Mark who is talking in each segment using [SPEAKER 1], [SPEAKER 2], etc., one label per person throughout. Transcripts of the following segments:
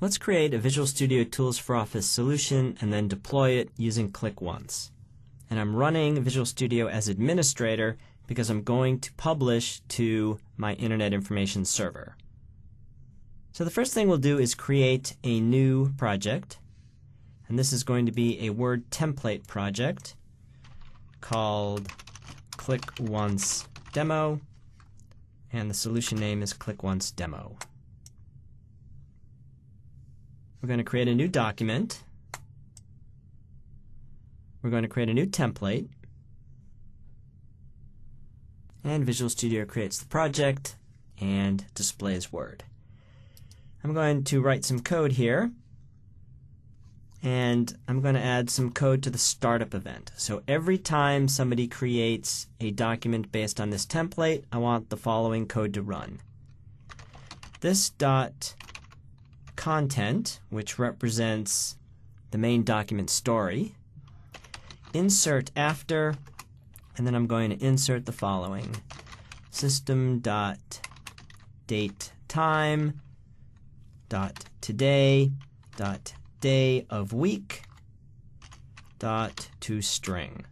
[SPEAKER 1] Let's create a Visual Studio Tools for Office solution and then deploy it using Click Once. And I'm running Visual Studio as administrator because I'm going to publish to my Internet Information Server. So the first thing we'll do is create a new project. And this is going to be a Word template project called Click Once Demo. And the solution name is Click Once Demo. We're going to create a new document. We're going to create a new template. And Visual Studio creates the project and displays Word. I'm going to write some code here. And I'm going to add some code to the startup event. So every time somebody creates a document based on this template, I want the following code to run. This dot content, which represents the main document story, insert after, and then I'm going to insert the following system dot date time dot today dot day of week dot to string.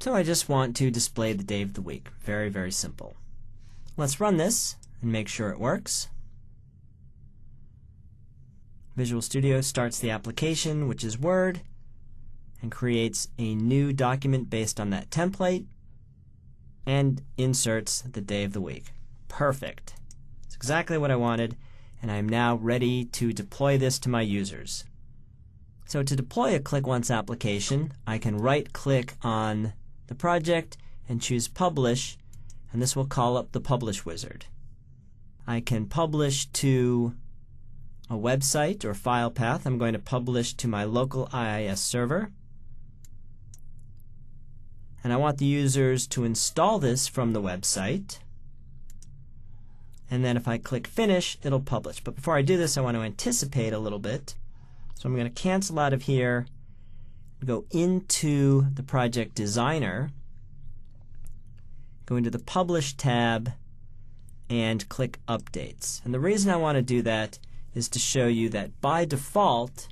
[SPEAKER 1] So I just want to display the day of the week. Very, very simple. Let's run this and make sure it works. Visual Studio starts the application, which is Word, and creates a new document based on that template and inserts the day of the week. Perfect. It's exactly what I wanted, and I am now ready to deploy this to my users. So to deploy a Click Once application, I can right-click on the project and choose Publish and this will call up the Publish wizard. I can publish to a website or file path. I'm going to publish to my local IIS server. And I want the users to install this from the website. And then if I click Finish, it'll publish. But before I do this, I want to anticipate a little bit. So I'm going to cancel out of here, go into the project designer, go into the Publish tab and click Updates. And the reason I want to do that is to show you that by default,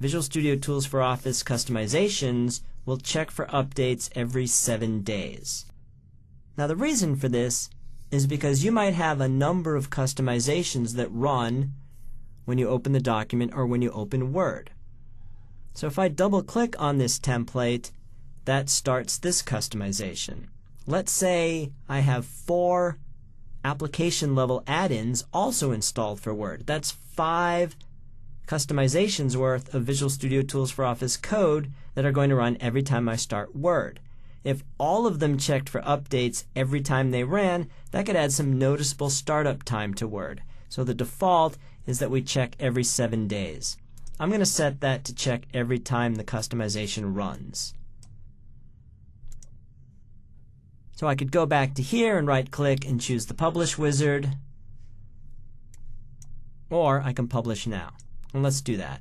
[SPEAKER 1] Visual Studio Tools for Office customizations will check for updates every seven days. Now the reason for this is because you might have a number of customizations that run when you open the document or when you open Word. So if I double click on this template, that starts this customization. Let's say I have four application level add-ins also installed for Word. That's five customizations worth of Visual Studio Tools for Office code that are going to run every time I start Word. If all of them checked for updates every time they ran, that could add some noticeable startup time to Word. So the default is that we check every seven days. I'm going to set that to check every time the customization runs. So I could go back to here and right click and choose the publish wizard or I can publish now. And let's do that.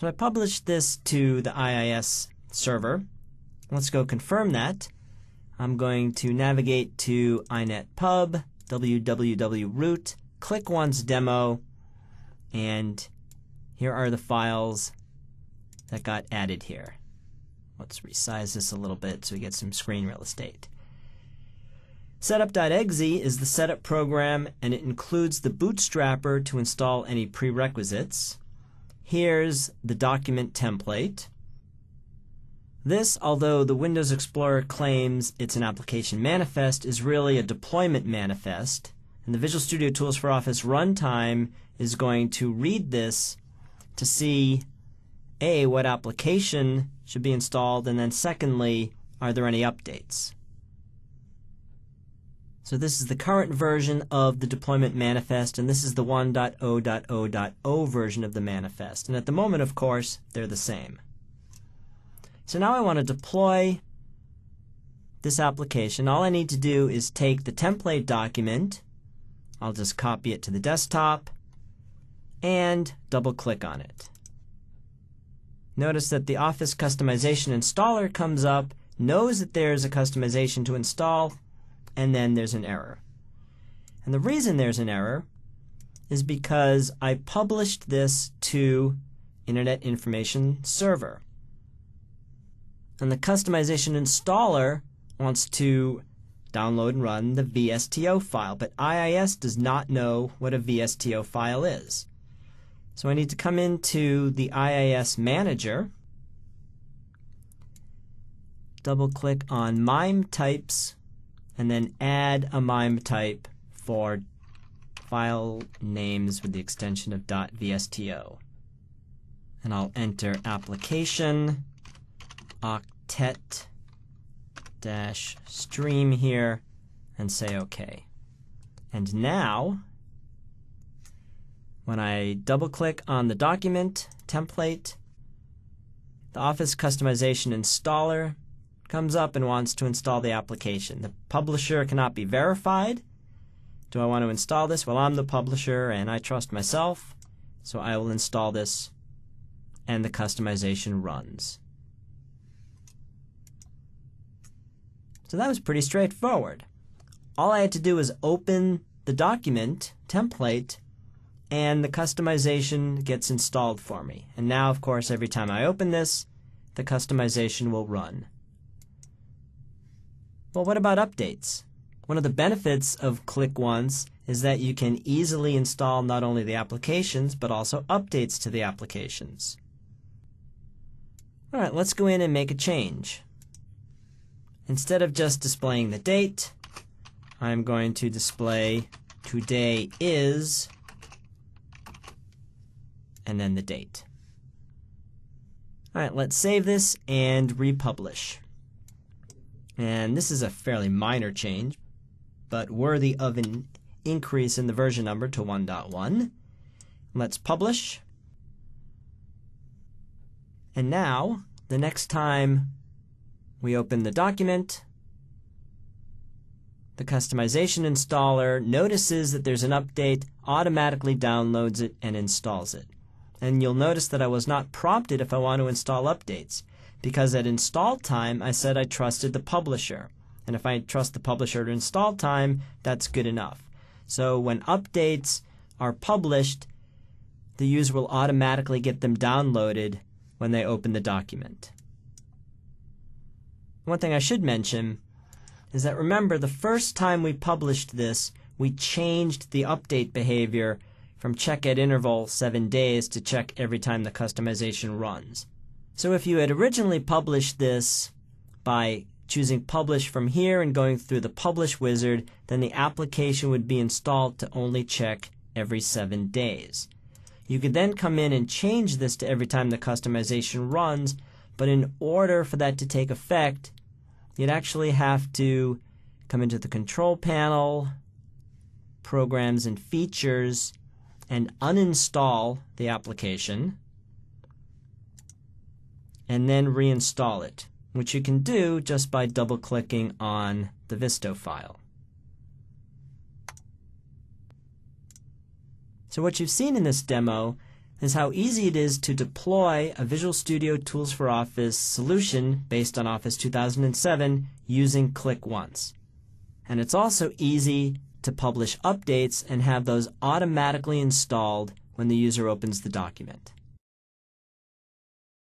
[SPEAKER 1] So I published this to the IIS server. Let's go confirm that. I'm going to navigate to inetpub, www.root, click once demo, and here are the files that got added here. Let's resize this a little bit so we get some screen real estate. Setup.exe is the setup program and it includes the bootstrapper to install any prerequisites. Here's the document template. This, although the Windows Explorer claims it's an application manifest, is really a deployment manifest. And the Visual Studio Tools for Office runtime is going to read this to see A, what application should be installed, and then secondly, are there any updates? So this is the current version of the deployment manifest, and this is the 1.0.0.0 version of the manifest. And at the moment, of course, they're the same. So now I want to deploy this application. All I need to do is take the template document, I'll just copy it to the desktop, and double click on it. Notice that the Office Customization Installer comes up, knows that there is a customization to install, and then there's an error. And the reason there's an error is because I published this to Internet Information Server. And the customization installer wants to download and run the VSTO file, but IIS does not know what a VSTO file is. So I need to come into the IIS manager, double click on MIME types, and then add a MIME type for file names with the extension of .vsto. And I'll enter application octet dash stream here and say OK. And now, when I double click on the document template, the Office Customization Installer comes up and wants to install the application. The publisher cannot be verified. Do I want to install this? Well, I'm the publisher and I trust myself, so I will install this and the customization runs. So that was pretty straightforward. All I had to do was open the document template and the customization gets installed for me. And now, of course, every time I open this, the customization will run. Well, what about updates? One of the benefits of Click Once is that you can easily install not only the applications, but also updates to the applications. All right, let's go in and make a change. Instead of just displaying the date, I'm going to display today is and then the date. All right, let's save this and republish. And this is a fairly minor change, but worthy of an increase in the version number to 1.1. Let's publish. And now, the next time we open the document. The customization installer notices that there's an update, automatically downloads it, and installs it. And you'll notice that I was not prompted if I want to install updates, because at install time I said I trusted the publisher. And if I trust the publisher at install time, that's good enough. So when updates are published, the user will automatically get them downloaded when they open the document. One thing I should mention is that remember the first time we published this, we changed the update behavior from check at interval 7 days to check every time the customization runs. So if you had originally published this by choosing publish from here and going through the publish wizard, then the application would be installed to only check every 7 days. You could then come in and change this to every time the customization runs but in order for that to take effect, you'd actually have to come into the control panel, programs and features, and uninstall the application, and then reinstall it, which you can do just by double clicking on the VSTO file. So what you've seen in this demo is how easy it is to deploy a Visual Studio Tools for Office solution based on Office 2007 using Click Once. And it's also easy to publish updates and have those automatically installed when the user opens the document.